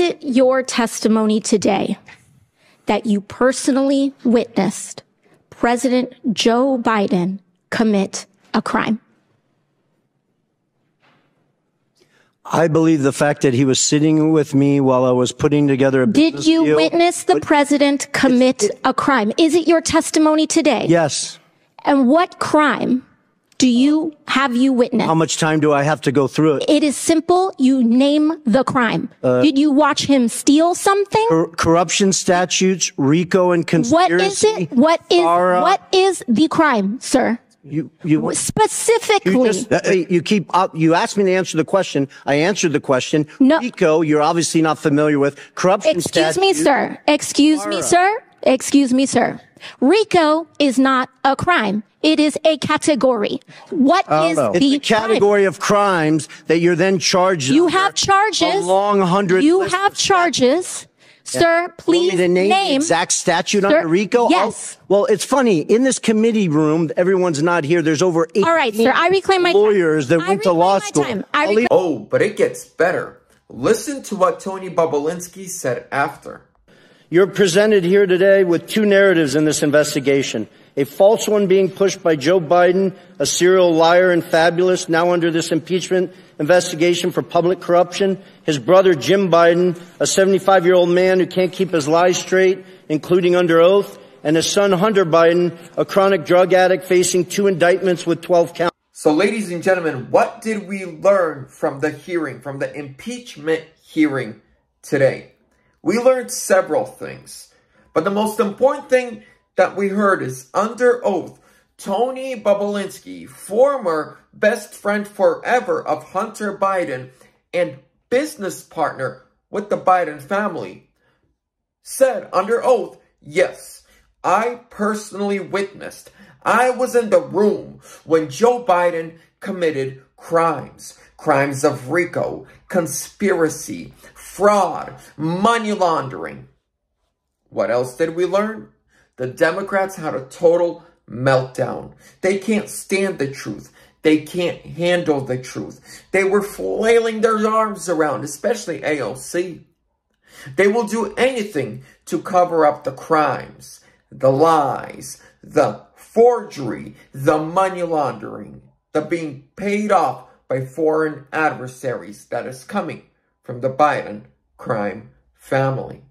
it your testimony today that you personally witnessed President Joe Biden commit a crime? I believe the fact that he was sitting with me while I was putting together a Did you deal, witness the president commit a crime? Is it your testimony today? Yes. And what crime do you have you witnessed? How much time do I have to go through it? It is simple. You name the crime. Uh, Did you watch him steal something? Cor- corruption statutes, RICO and conspiracy. What is it? What is what is the crime, sir? You, you, Specifically. you just, uh, you keep up, you asked me to answer the question. I answered the question. No. RICO, you're obviously not familiar with. Corruption statutes. Excuse me, sir. Excuse me, sir. Excuse me, sir. RICO is not a crime. It is a category. What is It's the a category of crimes that you're then charged. You have charges. A long hundred. You list have of charges. Sir, Want please me to name, the exact statute Sir, under RICO? I'll- yes. well, it's funny. In this committee room, everyone's not here. There's over eight All right, sir. I reclaim my time. lawyers that I went to law my school. time. I I'll reclaim- Oh, but it gets better. Listen to what Tony Bobulinski said after. You're presented here today with two narratives in this investigation. A false one being pushed by Joe Biden, a serial liar and fabulous, now under this impeachment investigation for public corruption. His brother Jim Biden, a 75 year old man who can't keep his lies straight, including under oath. And his son Hunter Biden, a chronic drug addict facing two indictments with 12 counts. So, ladies and gentlemen, what did we learn from the hearing, from the impeachment hearing today? We learned several things. But the most important thing that we heard is under oath, Tony Bobulinski, former best friend forever of Hunter Biden and business partner with the Biden family, said under oath, yes, I personally witnessed, I was in the room when Joe Biden committed crimes, crimes of RICO, conspiracy, fraud, money laundering. What else did we learn? The Democrats had a total meltdown. They can't stand the truth. They can't handle the truth. They were flailing their arms around, especially AOC. They will do anything to cover up the crimes, the lies, the forgery, the money laundering, the being paid off by foreign adversaries that is coming from the Biden crime family.